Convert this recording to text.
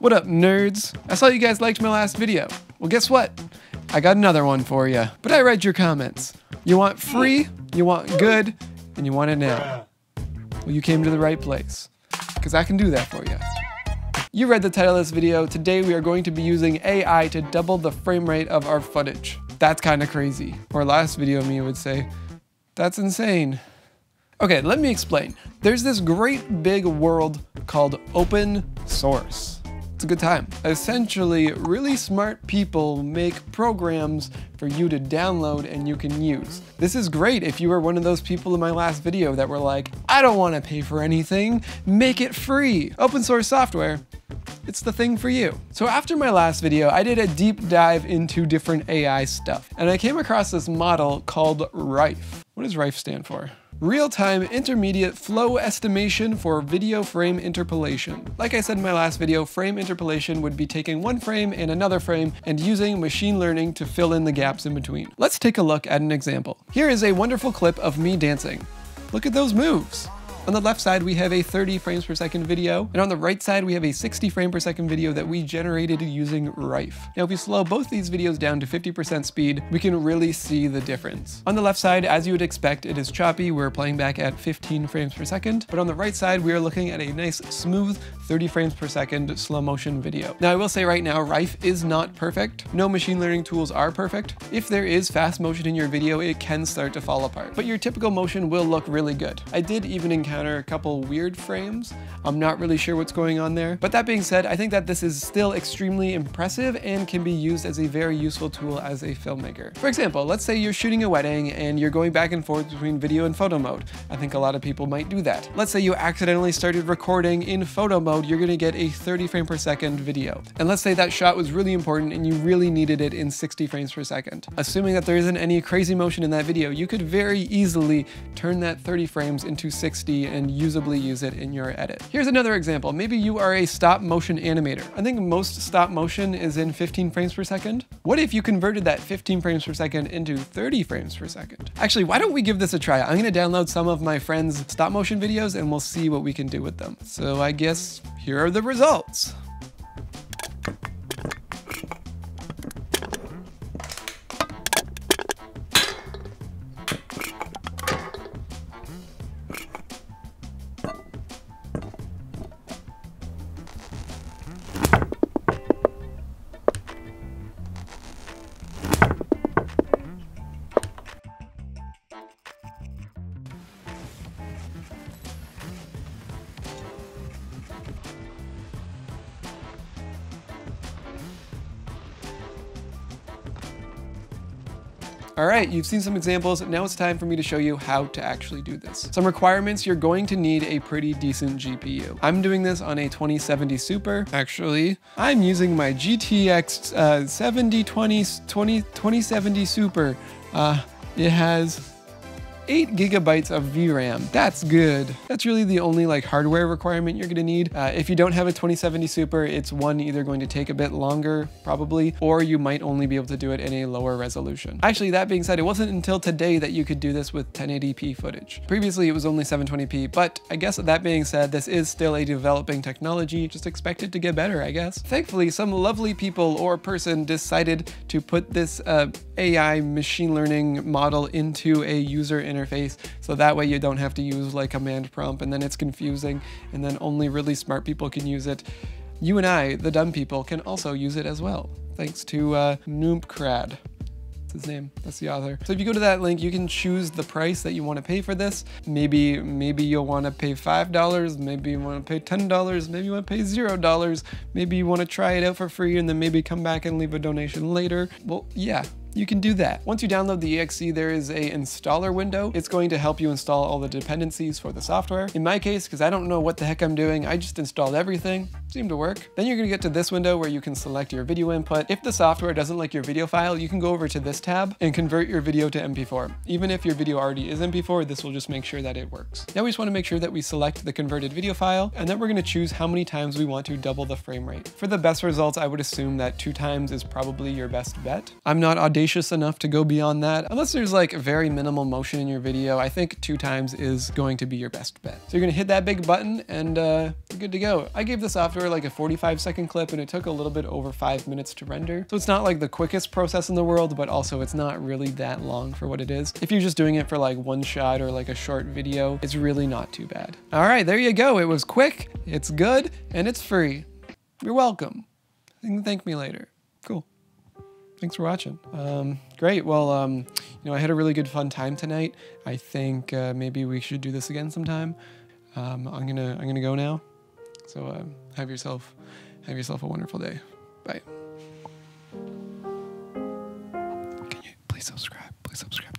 What up, nerds? I saw you guys liked my last video. Well, guess what? I got another one for you. But I read your comments. You want free, you want good, and you want it now. Well, you came to the right place. Because I can do that for you. You read the title of this video. Today we are going to be using AI to double the frame rate of our footage. That's kind of crazy. Or last video me would say, that's insane. Okay, let me explain. There's this great big world called open source. It's a good time. Essentially, really smart people make programs for you to download and you can use. This is great if you were one of those people in my last video that were like, I don't want to pay for anything, make it free. Open source software, it's the thing for you. So after my last video, I did a deep dive into different AI stuff, and I came across this model called RIFE. What does RIFE stand for? Real-time intermediate flow estimation for video frame interpolation. Like I said in my last video, frame interpolation would be taking one frame and another frame and using machine learning to fill in the gaps in between. Let's take a look at an example. Here is a wonderful clip of me dancing. Look at those moves. On the left side, we have a 30 frames per second video, and on the right side, we have a 60 frame per second video that we generated using RIFE. Now, if we slow both these videos down to 50% speed, we can really see the difference. On the left side, as you would expect, it is choppy. We're playing back at 15 frames per second, but on the right side, we are looking at a nice, smooth 30 frames per second slow motion video. Now, I will say right now, RIFE is not perfect. No machine learning tools are perfect. If there is fast motion in your video, it can start to fall apart, but your typical motion will look really good. I did even encounter a couple weird frames. I'm not really sure what's going on there. But that being said, I think that this is still extremely impressive and can be used as a very useful tool as a filmmaker. For example, let's say you're shooting a wedding and you're going back and forth between video and photo mode. I think a lot of people might do that. Let's say you accidentally started recording in photo mode, you're gonna get a 30 frame per second video. And let's say that shot was really important and you really needed it in 60 frames per second. Assuming that there isn't any crazy motion in that video, you could very easily turn that 30 frames into 60 and usably use it in your edit. Here's another example. Maybe you are a stop motion animator. I think most stop motion is in 15 frames per second. What if you converted that 15 frames per second into 30 frames per second? Actually, why don't we give this a try? I'm gonna download some of my friends' stop motion videos and we'll see what we can do with them. So I guess here are the results. All right, you've seen some examples. Now it's time for me to show you how to actually do this. Some requirements, you're going to need a pretty decent GPU. I'm doing this on a 2070 Super. Actually, I'm using my GTX uh, 7020 20, 2070 Super. Uh, it has 8 gigabytes of VRAM. That's good. That's really the only like hardware requirement you're gonna need. Uh, if you don't have a 2070 Super, it's one either going to take a bit longer, probably, or you might only be able to do it in a lower resolution. Actually, that being said, it wasn't until today that you could do this with 1080p footage. Previously, it was only 720p, but I guess that being said, this is still a developing technology. Just expect it to get better, I guess. Thankfully, some lovely people or person decided to put this uh, AI machine learning model into a user interface interface so that way you don't have to use like a command prompt and then it's confusing and then only really smart people can use it. You and I, the dumb people, can also use it as well, thanks to uh, n00mkrad. His name. That's the author. So if you go to that link, you can choose the price that you want to pay for this. Maybe maybe you'll want to pay $5, maybe you want to pay $10, maybe you want to pay $0, maybe you want to try it out for free and then maybe come back and leave a donation later. Well, yeah, you can do that. Once you download the exe, there is a installer window. It's going to help you install all the dependencies for the software. In my case, because I don't know what the heck I'm doing, I just installed everything. Seemed to work. Then you're gonna get to this window where you can select your video input. If the software doesn't like your video file, you can go over to this tab and convert your video to MP4. Even if your video already is MP4, this will just make sure that it works. Now we just wanna make sure that we select the converted video file, and then we're gonna choose how many times we want to double the frame rate. For the best results, I would assume that two times is probably your best bet. I'm not audacious audacious enough to go beyond that. Unless there's like very minimal motion in your video, I think two times is going to be your best bet. So you're gonna hit that big button and uh, you're good to go. I gave the software like a 45 second clip and it took a little bit over five minutes to render. So it's not like the quickest process in the world, but also it's not really that long for what it is. If you're just doing it for like one shot or like a short video, it's really not too bad. All right, there you go. It was quick, it's good, and it's free. You're welcome. You can thank me later. Cool. Thanks for watching. Um, great. Well, um, you know, I had a really good fun time tonight. I think uh, maybe we should do this again sometime. Um, I'm gonna I'm gonna go now. So uh, have yourself have yourself a wonderful day. Bye. Can you please subscribe? Please subscribe.